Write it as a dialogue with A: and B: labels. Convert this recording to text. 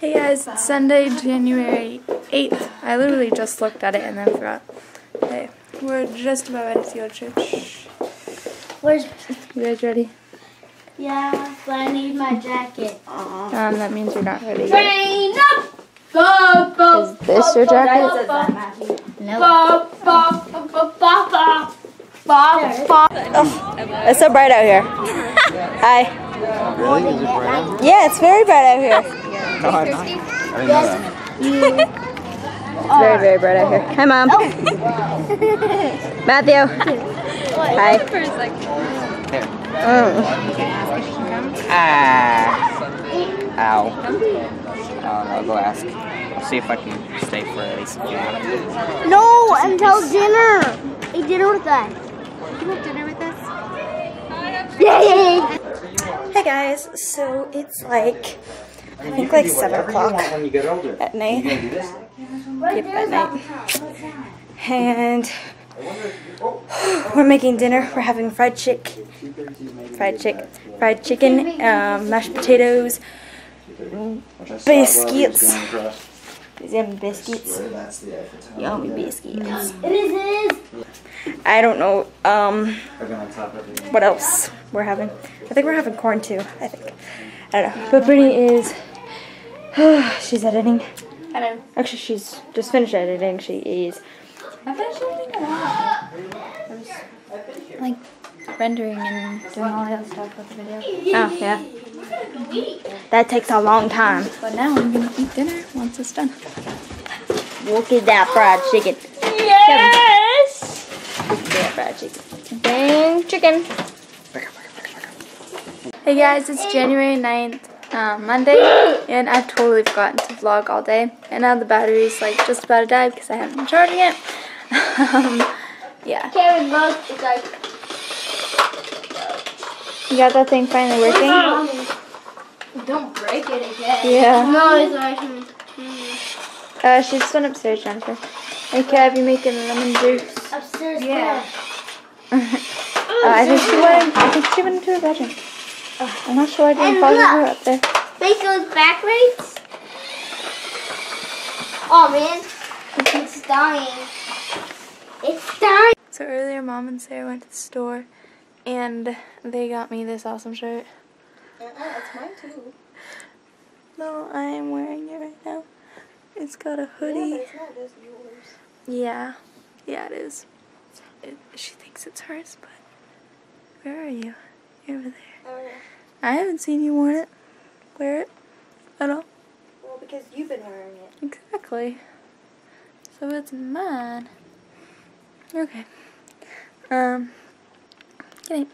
A: Hey guys, it's Sunday, January 8th. I literally just looked at it and then forgot. Hey, we're just about ready to go to church.
B: Where's?
A: You guys ready?
B: Yeah, but I need my jacket.
A: Um, that means you're not ready yet.
B: Train up! Go, go,
A: Is this your jacket?
B: Nope.
A: It's so bright out here. Hi.
C: Really? Is it bright out?
A: Yeah, it's very bright out here.
C: No, I'm not. I didn't know that.
A: It's very, very bright out here. Hi, Mom. Matthew. Hi.
C: There.
A: Mm.
C: Ah. Ow. Oh, I'll go ask. I'll see if I can stay for at least a few minutes.
B: No, until dinner. Eat dinner with us. Can you have dinner with us. Yay!
A: Hey guys, so it's like, I think like 7 o'clock
C: When you get older.
A: at night. Yep, at night. And we're making dinner. We're having fried chick, fried chick, fried chicken, um, mashed potatoes, biscuits. Yum biscuits. Yummy biscuits.
B: It is, it is.
A: I don't know. Um, what else we're having? I think we're having corn too. I think. I don't know. But Britney is. she's editing.
B: Hello.
A: Actually, she's just finished editing. She is.
B: I finished editing a lot.
A: like rendering and doing all that stuff with the video. Oh yeah. That takes a long time. But now I'm gonna eat dinner once it's done. Look at that fried chicken.
B: Yes!
A: Look at that fried chicken. Dang chicken. Hey guys, it's January 9th, um, Monday, and I've totally forgotten to vlog all day. And now the battery's like just about to die because I haven't been charging it. um, yeah.
B: Karen, look, it's like.
A: You got that thing finally working?
B: Don't break it again.
A: Yeah.
B: No, it's actually.
A: Uh, she just went upstairs, Jennifer. Hey, Kev, you making lemon juice?
B: Upstairs,
A: Yeah. uh, I think she went. I think she went into her bedroom. I'm not sure. I didn't
B: And
A: follow
B: look.
A: her up there.
B: Make those back rates. Oh man, it's dying. It's dying.
A: So earlier, Mom and Sarah went to the store, and they got me this awesome shirt.
B: Uh-uh, that's mine too.
A: No, I am wearing it right now. It's got a hoodie.
B: it's not just yours.
A: Yeah, yeah, it is. It, she thinks it's hers, but where are you? You're over there. I haven't seen you wear it. Wear it at all.
B: well, because you've been wearing it.
A: Exactly. So it's mine. Okay. Um. Good night.